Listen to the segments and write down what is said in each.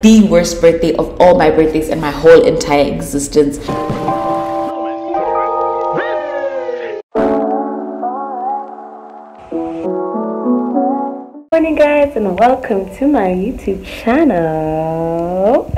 the worst birthday of all my birthdays in my whole entire existence. morning guys and welcome to my youtube channel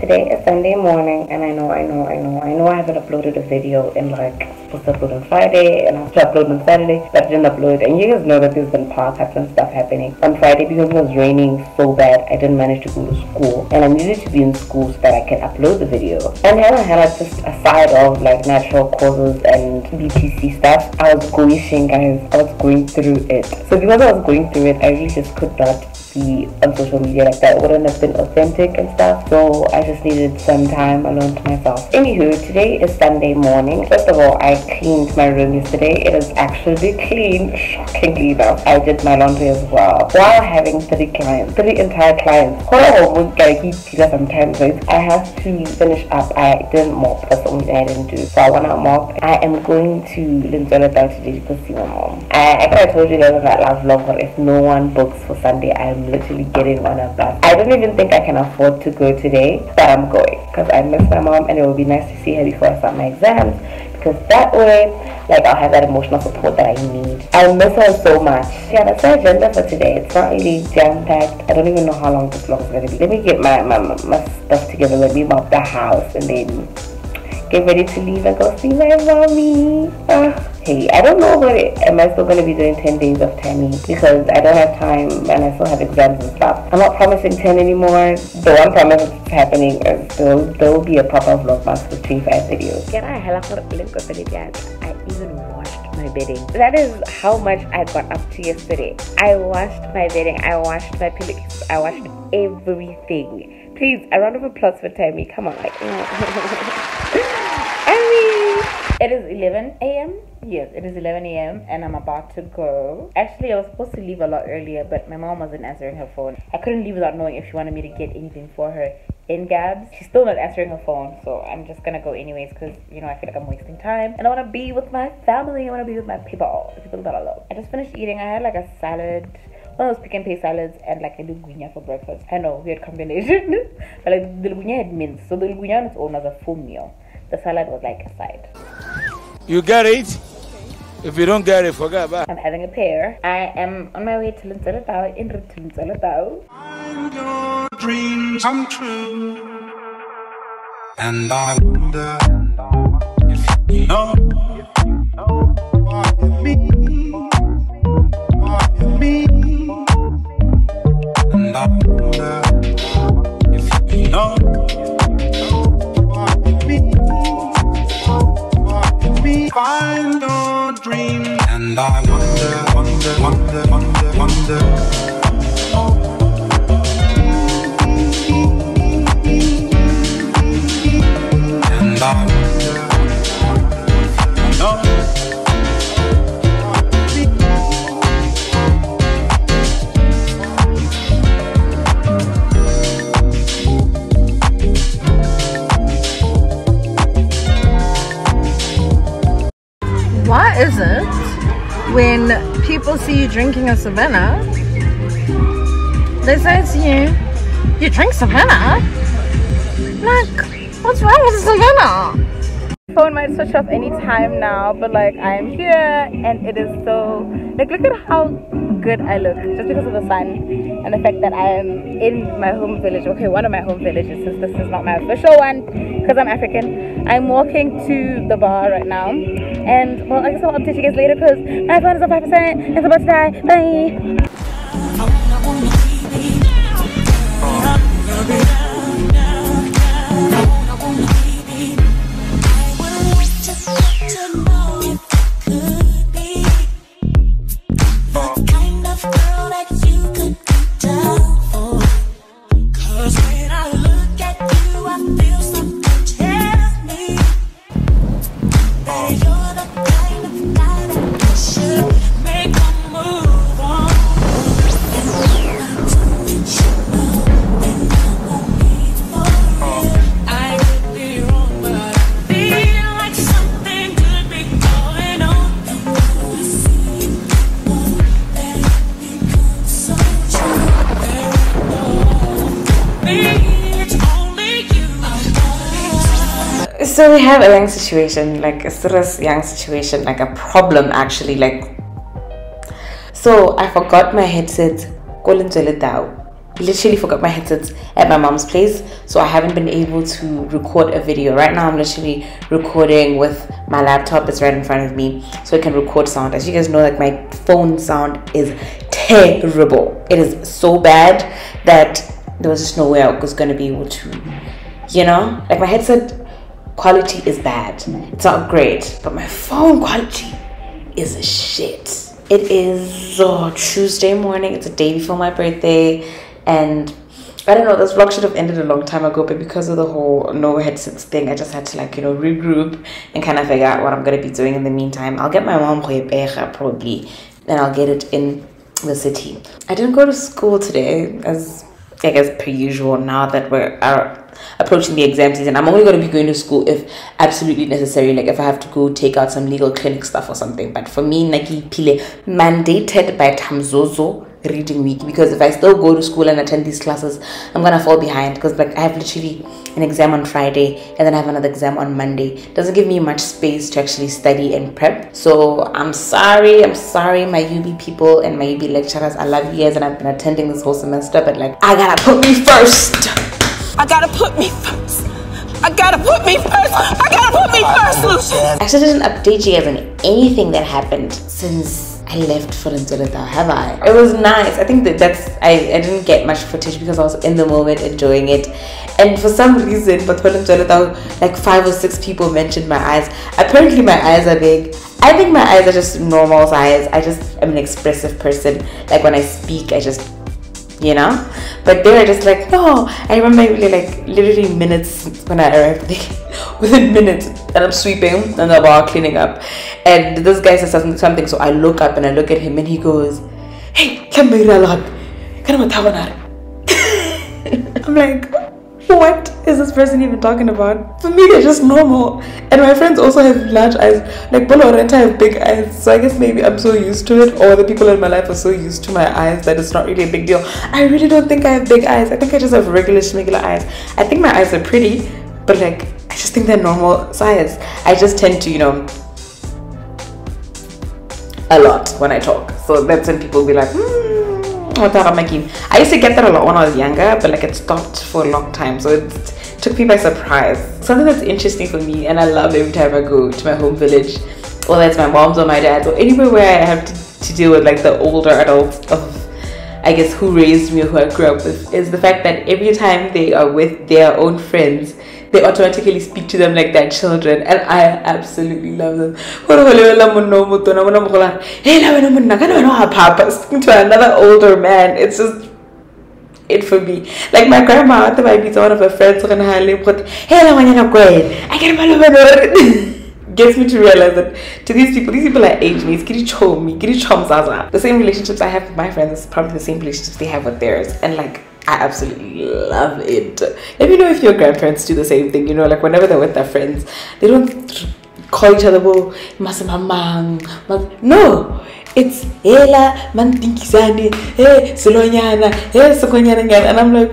today is sunday morning and i know i know i know i know i haven't uploaded a video in like supposed to upload on Friday and I was to upload on Saturday, but I didn't upload. And you guys know that there's been power cuts and stuff happening. On Friday, because it was raining so bad, I didn't manage to go to school. And I needed to be in school so that I can upload the video. And Hannah Hannah, just aside of like natural causes and BTC stuff, I was going, guys. I was going through it. So because I was going through it, I really just could not be on social media like that. It wouldn't have been authentic and stuff. So I just needed some time alone to myself. Anywho, today is Sunday morning. First of all, I cleaned my room yesterday. It is actually clean, shockingly enough. I did my laundry as well while having three clients, three entire clients. Sometimes I have to finish up. I didn't mop. That's the only thing I didn't do. So I want to mop. I am going to Lentsweletau today to see my mom. I, I kind of told you guys about last vlog, but if no one books for Sunday, I'm literally getting one of bus. I don't even think I can afford to go today, but I'm going because I miss my mom and it would be nice to see her before I start my exams because that way like I'll have that emotional support that I need. I miss her so much. Yeah, that's my agenda for today. It's not really jam-packed. I don't even know how long this vlog is going to be. Let me get my, my, my stuff together. Let me mop the house and then get ready to leave and go see my mommy. Uh, hey, I don't know what it, am I still going to be doing 10 days of Tammy because I don't have time and I still have exams and stuff. I'm not promising 10 anymore. The one promise that's happening is there will, there will be a proper vlogmas with 25 videos. Can I I even washed my bedding. That is how much I got up to yesterday. I washed my bedding, I washed my pillowcases, I washed everything. Please, a round of applause for Tammy. Come on, like. It is 11 a.m. Yes, it is 11 a.m. and I'm about to go. Actually, I was supposed to leave a lot earlier, but my mom wasn't answering her phone. I couldn't leave without knowing if she wanted me to get anything for her in Gabs. She's still not answering her phone, so I'm just gonna go anyways because you know I feel like I'm wasting time and I want to be with my family. I want to be with my people, people that I love. I just finished eating. I had like a salad one of those Pick n Pay salads and like a lugunya for breakfast. I know, weird combination. but like the lugunya had mince. So the lugunya on its own was a full meal. The salad was like a side. You get it? If you don't get it, forget about it. I'm having a pear. I am on my way to Lentsweletau in route to Lentsweletau. Find your dreams come true. And I wonder if you know I wonder, wonder, wonder, wonder, wonder. You drinking a Savannah, they say to you, you drink Savannah? Like, what's wrong with Savannah? phone might switch off any time now but like i'm here and it is so like look at how good i look just because of the sun and the fact that i am in my home village okay one of my home villages since this is not my official one because i'm african i'm walking to the bar right now. And well i guess i'll update you guys later because my phone is on 5 percent. It's about to die. Bye so we have a young situation, like a serious young situation, like a problem actually. Like, so I forgot my headset. Literally forgot my headset at my mom's place, so I haven't been able to record a video. Right now, I'm literally recording with my laptop. It's right in front of me, so I can record sound. As you guys know, like my phone sound is terrible. It is so bad that there was just no way I was gonna be able to, you know, like my headset quality is bad. It's not great, but my phone quality is a shit. It is uh, Tuesday morning. It's a day before my birthday, and I don't know. This vlog should have ended a long time ago, but because of the whole no headsets thing, I just had to like you know regroup and kind of figure out what I'm gonna be doing in the meantime. I'll get my mom probably, then I'll get it in the city. I didn't go to school today, as I guess per usual. Now that we're uh, approaching the exam season, I'm only going to be going to school if absolutely necessary. Like if I have to go take out some legal clinic stuff or something. But for me, Naki Pile mandated by Tamzozo reading week because if I still go to school and attend these classes, I'm gonna fall behind because like I have literally an exam on Friday and then I have another exam on Monday. Doesn't give me much space to actually study and prep. So I'm sorry, I'm sorry, my UB people and my UB lecturers. I love you guys and I've been attending this whole semester, but like I gotta put me first. I gotta put me first. I gotta put me first. I gotta put me first, Lucian. I actually didn't update you guys on anything that happened since I left for Nzoleta, have I? It was nice. I think that that's I, I didn't get much footage because I was in the moment enjoying it. And for some reason, but Nzoleta, like five or six people mentioned my eyes. Apparently my eyes are big. I think my eyes are just normal size. I just am an expressive person. Like when I speak, I just you know? But they were just like no i remember really like literally minutes when i arrived there within minutes and i'm sweeping and the bar cleaning up. And this guy says something so i look up and i look at him and he goes hey tavern out i'm like what is this person even talking about? For me, they're just normal. And my friends also have large eyes. Like Bolo Renta have big eyes. So I guess maybe I'm so used to it, or the people in my life are so used to my eyes that it's not really a big deal. I really don't think I have big eyes. I think I just have regular, regular eyes. I think my eyes are pretty, but like, I just think they're normal size. I just tend to, you know, a lot when I talk. So that's when people be like, hmm I used to get that a lot when I was younger, but like it stopped for a long time. So it took me by surprise. Something that's interesting for me and I love every time I go to my home village, whether it's my mom's or my dad's or anywhere where I have to, to deal with like the older adults of I guess who raised me or who I grew up with, is the fact that every time they are with their own friends, they automatically speak to them like their children and I absolutely love them. Speaking to another older man, it's just it for me. Like my grandma, I might be one of her friends when I live with hey I get gets me to realize that to these people, these people are age mates, kiri chom me, kiri chom zaza. The same relationships I have with my friends is probably the same relationships they have with theirs. And like I absolutely love it. Let me know if your grandparents do the same thing. You know, like whenever they're with their friends, they don't call each other "wo masamamang." No, it's "Ela mantinkisani, hey silonyana, hey sokonyana," and I'm like.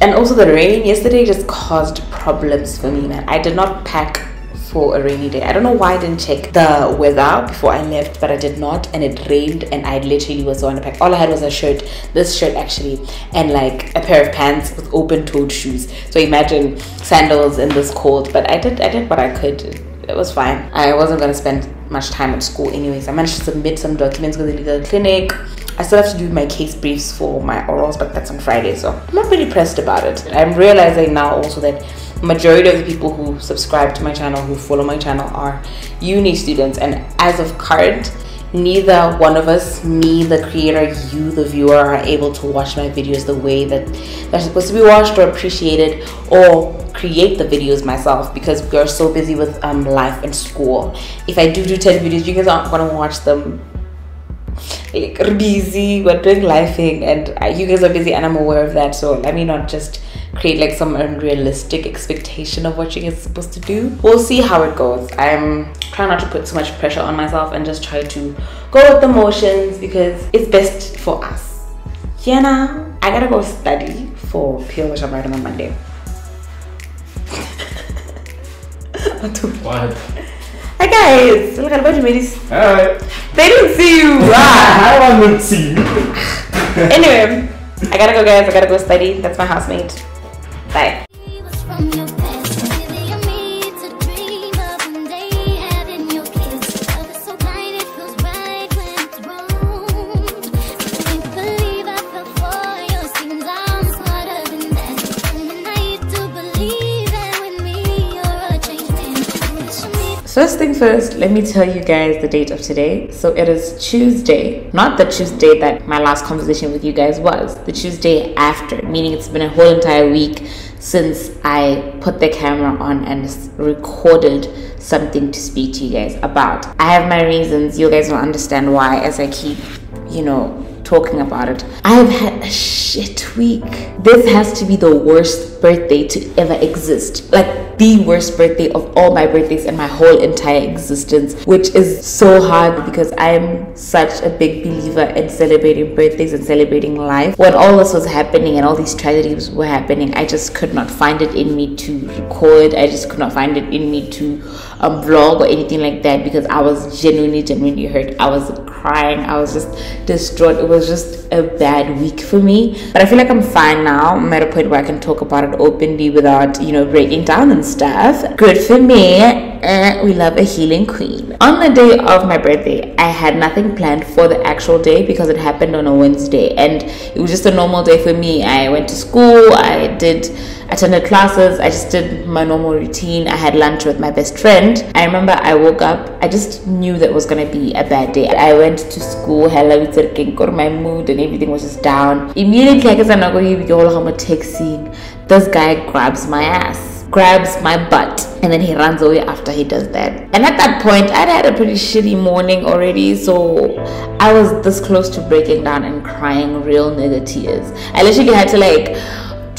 And also the rain yesterday just caused problems for me, man. I did not pack for a rainy day. I don't know why I didn't check the weather before I left, but I did not, and it rained, and I literally was on a pack. All I had was a shirt, this shirt actually, and like a pair of pants with open-toed shoes. So imagine sandals in this cold. But I did, I did what I could. It was fine. I wasn't gonna spend much time at school anyways. I managed to submit some documents with the legal clinic. I still have to do my case briefs for my orals, but that's on Friday, so I'm not really pressed about it. I'm realizing now also that majority of the people who subscribe to my channel who follow my channel are uni students. And as of current neither one of us me the creator you the viewer are able to watch my videos the way that they're supposed to be watched or appreciated or create the videos myself because we are so busy with um, life and school. If i do do 10 videos you guys aren't going to watch them. Like busy we're doing lifing and uh, you guys are busy and i'm aware of that. So let me not just create like some unrealistic expectation of what you guys supposed to do we'll see how it goes i'm trying not to put too much pressure on myself and just try to go with the motions because it's best for us yeah now i gotta go study for pure which i'm writing on monday What? Hi guys, look at made this. Alright. They didn't see you. Ah. I want to see you. anyway, I gotta go, guys. I gotta go study. That's my housemate. Bye. First thing first, let me tell you guys the date of today. So it is Tuesday, not the Tuesday that my last conversation with you guys was, the Tuesday after, meaning it's been a whole entire week since I put the camera on and recorded something to speak to you guys about. I have my reasons, you guys will understand why as I keep, you know, talking about it. I've had a shit week. This has to be the worst birthday to ever exist. Like the worst birthday of all my birthdays in my whole entire existence, which is so hard because I am such a big believer in celebrating birthdays and celebrating life. When all this was happening and all these tragedies were happening, I just could not find it in me to record. I just could not find it in me to um, vlog or anything like that because I was genuinely, genuinely hurt. I was crying. I was just distraught. It was just a bad week for me. But I feel like I'm fine now. I'm at a point where I can talk about it openly without, you know, breaking down and stuff. Good for me. Eh, we love a healing queen. On the day of my birthday, I had nothing planned for the actual day because it happened on a Wednesday and it was just a normal day for me. I went to school, I did attended classes, I just did my normal routine. I had lunch with my best friend. I remember I woke up, I just knew that was gonna be a bad day. I went to school, hella with got my mood and everything was just down. Immediately, I guess I'm not going to be all how texting. This guy grabs my ass grabs my butt and then he runs away after he does that. And at that point, I'd had a pretty shitty morning already, so I was this close to breaking down and crying real nigga tears. I literally had to like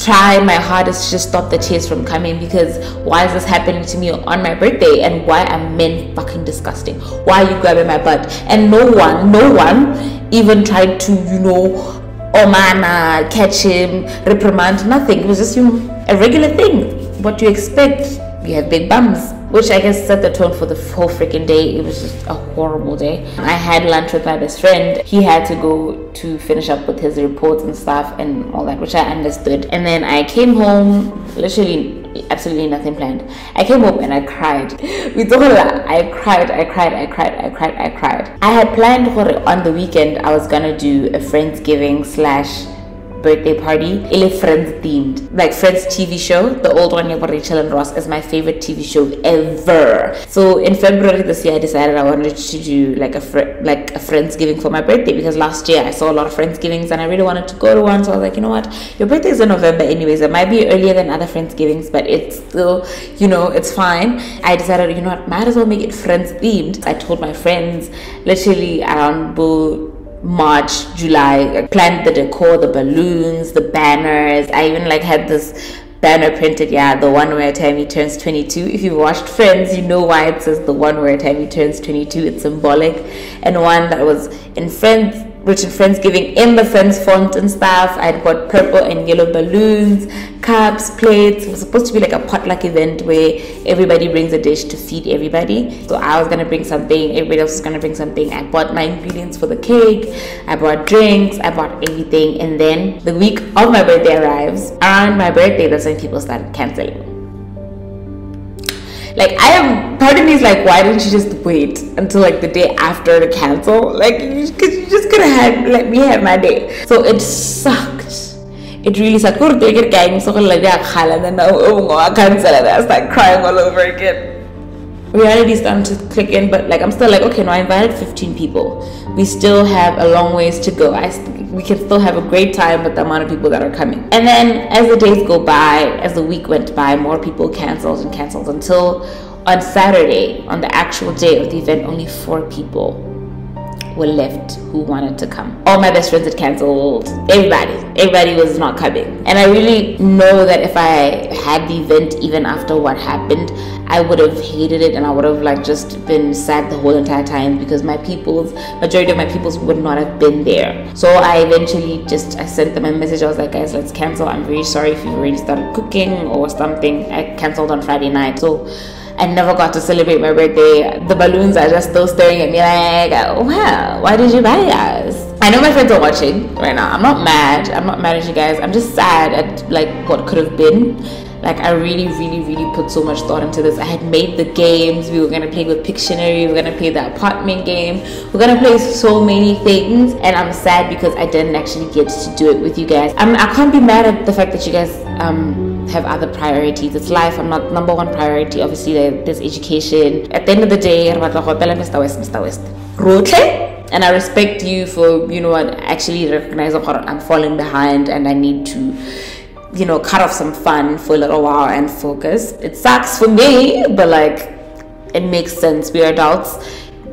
try my hardest to just stop the tears from coming because why is this happening to me on my birthday and why are men fucking disgusting? Why are you grabbing my butt? And no one, no one even tried to, you know, oh man, uh, catch him, reprimand, nothing. It was just you know, a regular thing. What do you expect? We have big bums, which I guess set the tone for the whole freaking day. It was just a horrible day. I had lunch with my best friend. He had to go to finish up with his reports and stuff and all that, which I understood. And then I came home, literally absolutely nothing planned. I came home and I cried. We told her I cried, I cried, I cried, I cried, I cried. I had planned for on the weekend. I was gonna do a friendsgiving slash birthday party ile friends themed. Like friends tv show the old one with rachel and ross is my favorite tv show ever. So in february this year i decided i wanted to do like a fr- like a friendsgiving for my birthday because last year i saw a lot of friendsgivings and i really wanted to go to one so i was like you know what? Your birthday is in november anyways. It might be earlier than other friendsgivings but it's still you know it's fine. I decided you know what? Might as well make it friends themed. I told my friends literally around March, July, I planned the decor, the balloons, the banners. I even like had this banner printed, yeah, the one where Tammy turns 22. If you've watched Friends, you know why it says the one where Tammy turns 22. It's symbolic. And one that was in Friends, written Friendsgiving in the Friends font and stuff. I'd got purple and yellow balloons, cups, plates. It was supposed to be like a potluck event where everybody brings a dish to feed everybody. So I was gonna bring something, everybody else was gonna bring something. I bought my ingredients for the cake, I bought drinks, I bought everything. And then the week of my birthday arrives. Around my birthday, that's when people started canceling. Like I am, part of me is like, why didn't you just wait until like the day after to cancel? Like, because you just could have let me have my day. So it sucked. It really sucked. It like oh, I cancel and I start crying all over again. Reality is starting to click in, but like I'm still like, okay, no, I invited 15 people. We still have a long ways to go. I we can still have a great time with the amount of people that are coming. And then as the days go by, as the week went by, more people canceled and canceled until on Saturday, on the actual day of the event, only four people were left who wanted to come. All my best friends had cancelled. Everybody, everybody was not coming. And I really know that if I had the event even after what happened, I would have hated it and I would have like just been sad the whole entire time because my people's majority of my people's would not have been there. So I eventually just I sent them a message. I was like, guys, let's cancel. I'm very sorry if you've already started cooking or something. I cancelled on Friday night. So I never got to celebrate my birthday. The balloons are just still staring at me like, wow, why did you buy us? I know my friends are watching right now. I'm not mad. I'm not mad at you guys. I'm just sad at like what could have been. Like I really, really, really put so much thought into this. I had made the games. We were gonna play with Pictionary. We were gonna play the apartment game. We're gonna play so many things, and I'm sad because I didn't actually get to do it with you guys. I'm, I can't be mad at the fact that you guys um, have other priorities. It's life. I'm not number one priority. Obviously, there's education. At the end of the day, re batla go opela Mr. West, Mr. West. Rotle? And I respect you for you know what actually recognizing I'm falling behind and I need to you know, cut off some fun for a little while and focus. It sucks for me, but like, it makes sense. We're adults.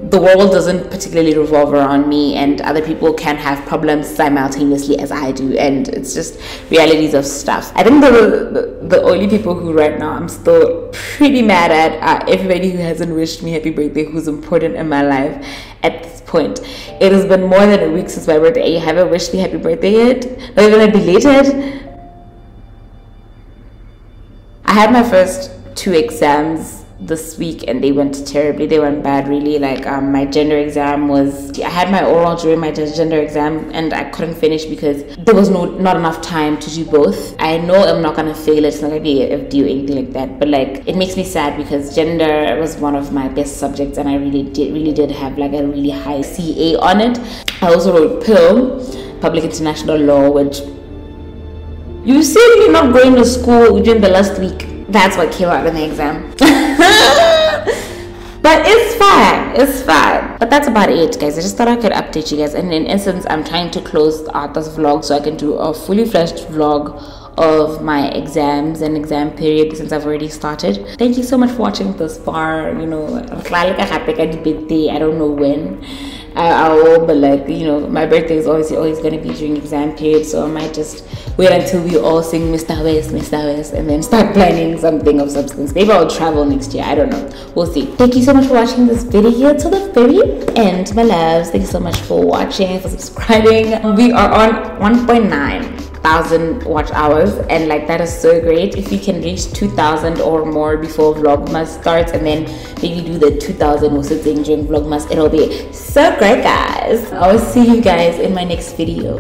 The world doesn't particularly revolve around me, and other people can have problems simultaneously as I do, and it's just realities of stuff. I think the the, the only people who right now I'm still pretty mad at are everybody who hasn't wished me happy birthday, who's important in my life at this point. It has been more than a week since my birthday. You haven't wished me happy birthday yet? Not even a belated? I had my first two exams this week and they went terribly. They went bad, really. Like um, my gender exam was, I had my oral during my gender exam and I couldn't finish because there was no not enough time to do both. I know I'm not gonna fail. It's not gonna be a FD or anything like that. But like it makes me sad because gender was one of my best subjects and I really did really did have like a really high CA on it. I also wrote PIL, Public International Law, which you said you're not going to school during the last week. That's what came out in the exam. but it's fine. It's fine. But that's about it, guys. I just thought I could update you guys. And in essence, I'm trying to close out this vlog so I can do a fully fledged vlog of my exams and exam period since I've already started. Thank you so much for watching this far. You know, khalikha happy birthday. I don't know when. I, I will, but like you know, my birthday is always always gonna be during exam period, so I might just wait until we all sing Mr. West, Mr. West, and then start planning something of substance. Maybe I'll travel next year. I don't know. We'll see. Thank you so much for watching this video to the very end, my loves. Thank you so much for watching, for subscribing. We are on 1.9 thousand watch hours and like that is so great if we can reach 2000 or more before vlogmas starts and then maybe do the 2000 or something during vlogmas it'll be so great guys i'll see you guys in my next video